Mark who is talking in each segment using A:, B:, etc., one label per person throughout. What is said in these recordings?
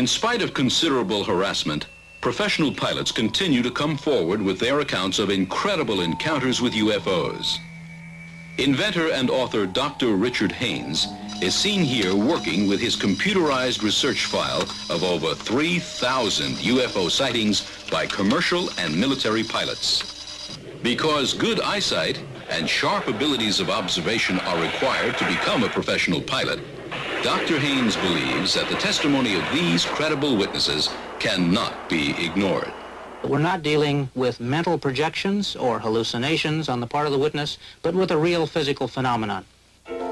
A: In spite of considerable harassment, professional pilots continue to come forward with their accounts of incredible encounters with UFOs. Inventor and author Dr. Richard Haines is seen here working with his computerized research file of over 3,000 UFO sightings by commercial and military pilots. Because good eyesight and sharp abilities of observation are required to become a professional pilot, Dr. Haines believes that the testimony of these credible witnesses cannot be ignored.
B: We're not dealing with mental projections or hallucinations on the part of the witness, but with a real physical phenomenon.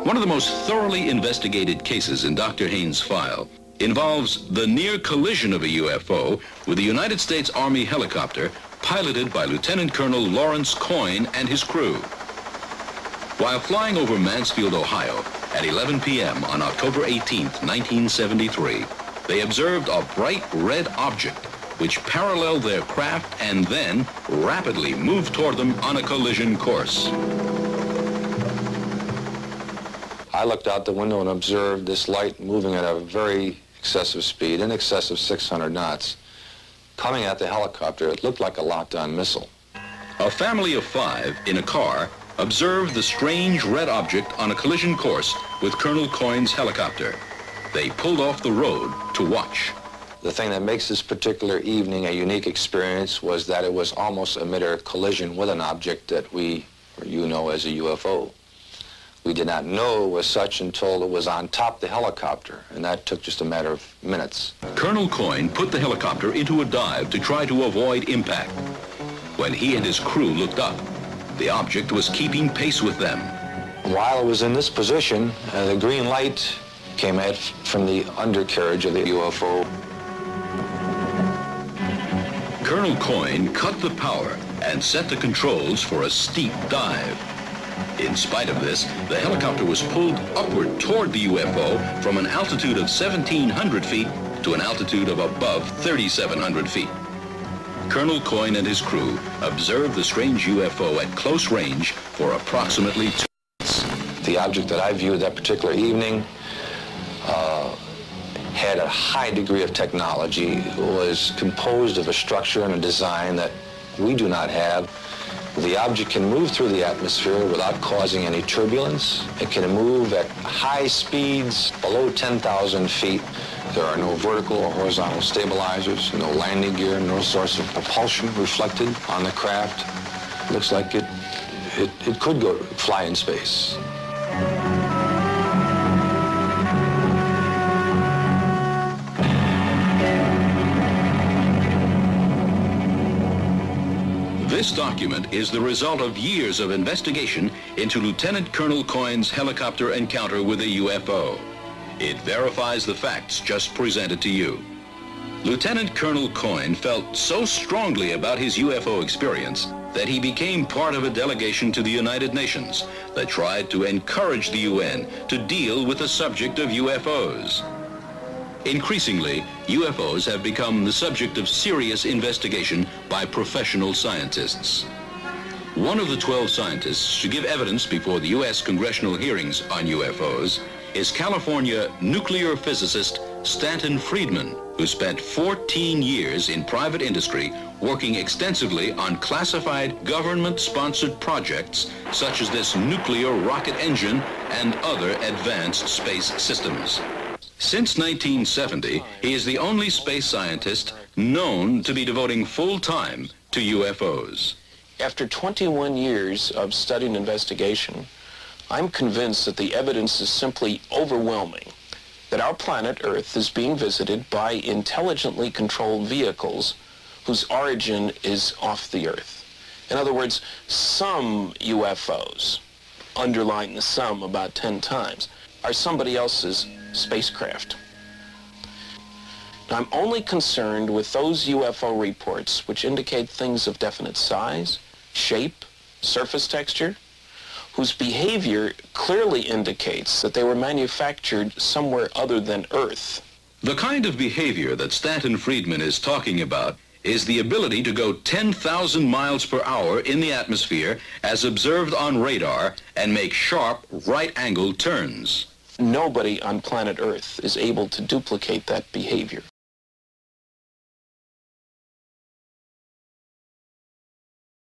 A: One of the most thoroughly investigated cases in Dr. Haines' file involves the near collision of a UFO with a United States Army helicopter piloted by Lieutenant Colonel Lawrence Coyne and his crew. While flying over Mansfield, Ohio at 11 p.m. on October 18, 1973, they observed a bright red object which paralleled their craft and then rapidly moved toward them on a collision course.
C: I looked out the window and observed this light moving at a very excessive speed, in excess of 600 knots, coming at the helicopter. It looked like a locked-on missile.
A: A family of five in a car observed the strange red object on a collision course with Colonel Coyne's helicopter. They pulled off the road to watch.
C: The thing that makes this particular evening a unique experience was that it was almost a mid-air collision with an object that we, or you know as a UFO. We did not know it was such until it was on top the helicopter, and that took just a matter of minutes.
A: Colonel Coyne put the helicopter into a dive to try to avoid impact. When he and his crew looked up, the object was keeping pace with them.
C: While it was in this position, uh, the green light came out from the undercarriage of the UFO.
A: Colonel Coyne cut the power and set the controls for a steep dive. In spite of this, the helicopter was pulled upward toward the UFO from an altitude of 1,700 feet to an altitude of above 3,700 feet. Colonel Coyne and his crew observed the strange UFO at close range for approximately two minutes.
C: The object that I viewed that particular evening uh, had a high degree of technology, was composed of a structure and a design that we do not have. The object can move through the atmosphere without causing any turbulence. It can move at high speeds below 10,000 feet. There are no vertical or horizontal stabilizers, no landing gear, no source of propulsion reflected on the craft. Looks like it, it, it could go fly in space.
A: This document is the result of years of investigation into Lieutenant Colonel Coyne's helicopter encounter with a UFO. It verifies the facts just presented to you. Lieutenant Colonel Coyne felt so strongly about his UFO experience that he became part of a delegation to the United Nations that tried to encourage the UN to deal with the subject of UFOs. Increasingly, UFOs have become the subject of serious investigation by professional scientists. One of the 12 scientists to give evidence before the U.S. congressional hearings on UFOs is California nuclear physicist Stanton Friedman, who spent 14 years in private industry working extensively on classified government-sponsored projects such as this nuclear rocket engine and other advanced space systems. Since 1970, he is the only space scientist known to be devoting full time to UFOs.
D: After 21 years of study and investigation, I'm convinced that the evidence is simply overwhelming that our planet Earth is being visited by intelligently controlled vehicles whose origin is off the Earth. In other words, some UFOs, underline the some about 10 times, are somebody else's spacecraft. Now, I'm only concerned with those UFO reports which indicate things of definite size, shape, surface texture, whose behavior clearly indicates that they were manufactured somewhere other than Earth.
A: The kind of behavior that Stanton Friedman is talking about is the ability to go 10,000 miles per hour in the atmosphere as observed on radar and make sharp right-angled turns.
D: Nobody on planet Earth is able to duplicate that behavior.